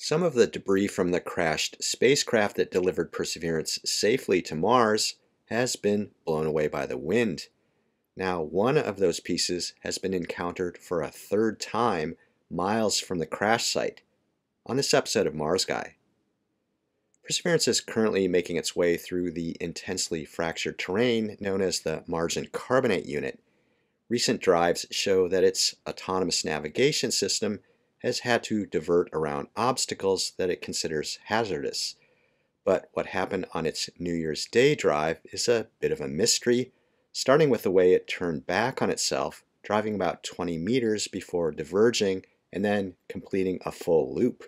Some of the debris from the crashed spacecraft that delivered Perseverance safely to Mars has been blown away by the wind. Now, one of those pieces has been encountered for a third time miles from the crash site on this episode of Mars Guy. Perseverance is currently making its way through the intensely fractured terrain known as the Margin Carbonate Unit. Recent drives show that its autonomous navigation system has had to divert around obstacles that it considers hazardous. But what happened on its New Year's Day drive is a bit of a mystery, starting with the way it turned back on itself, driving about 20 meters before diverging and then completing a full loop.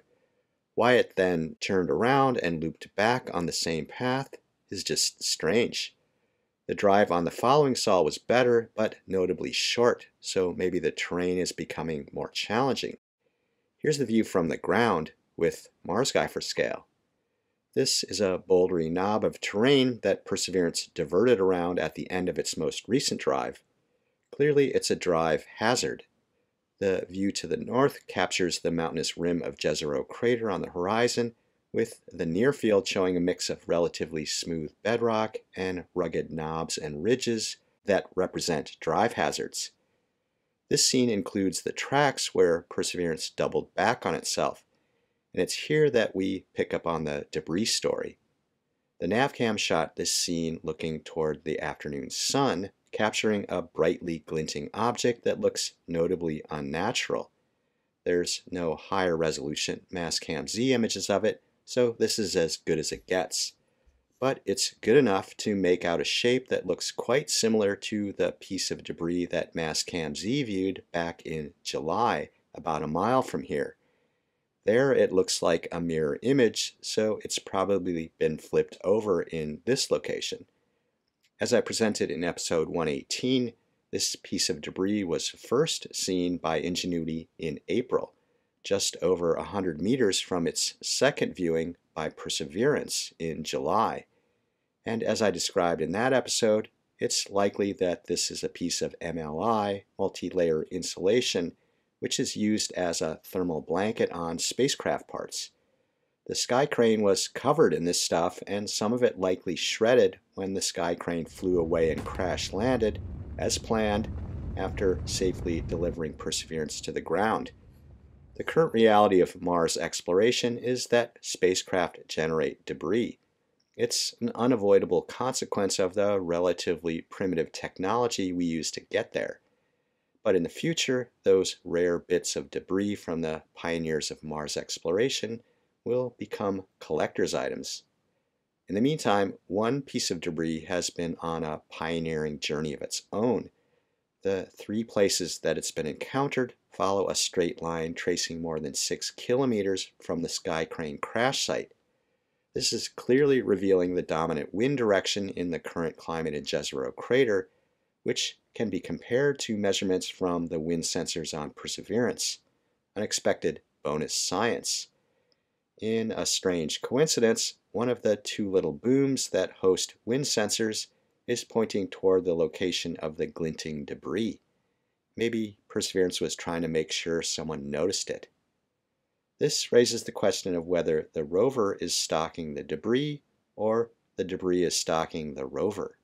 Why it then turned around and looped back on the same path is just strange. The drive on the following sol was better, but notably short, so maybe the terrain is becoming more challenging. Here's the view from the ground with Mars Guy for scale. This is a bouldery knob of terrain that Perseverance diverted around at the end of its most recent drive. Clearly, it's a drive hazard. The view to the north captures the mountainous rim of Jezero crater on the horizon, with the near field showing a mix of relatively smooth bedrock and rugged knobs and ridges that represent drive hazards. This scene includes the tracks where Perseverance doubled back on itself, and it's here that we pick up on the debris story. The navcam shot this scene looking toward the afternoon sun, capturing a brightly glinting object that looks notably unnatural. There's no higher resolution Mastcam Z images of it, so this is as good as it gets but it's good enough to make out a shape that looks quite similar to the piece of debris that Mastcam Z viewed back in July, about a mile from here. There it looks like a mirror image, so it's probably been flipped over in this location. As I presented in episode 118, this piece of debris was first seen by Ingenuity in April, just over 100 meters from its second viewing by Perseverance in July. And as I described in that episode, it's likely that this is a piece of MLI, multi-layer insulation, which is used as a thermal blanket on spacecraft parts. The sky crane was covered in this stuff, and some of it likely shredded when the sky crane flew away and crash landed, as planned, after safely delivering Perseverance to the ground. The current reality of Mars exploration is that spacecraft generate debris. It's an unavoidable consequence of the relatively primitive technology we use to get there. But in the future, those rare bits of debris from the pioneers of Mars exploration will become collector's items. In the meantime, one piece of debris has been on a pioneering journey of its own. The three places that it's been encountered follow a straight line tracing more than six kilometers from the Sky Crane crash site. This is clearly revealing the dominant wind direction in the current climate in Jezero crater, which can be compared to measurements from the wind sensors on Perseverance. Unexpected bonus science. In a strange coincidence, one of the two little booms that host wind sensors is pointing toward the location of the glinting debris. Maybe Perseverance was trying to make sure someone noticed it. This raises the question of whether the rover is stalking the debris or the debris is stalking the rover.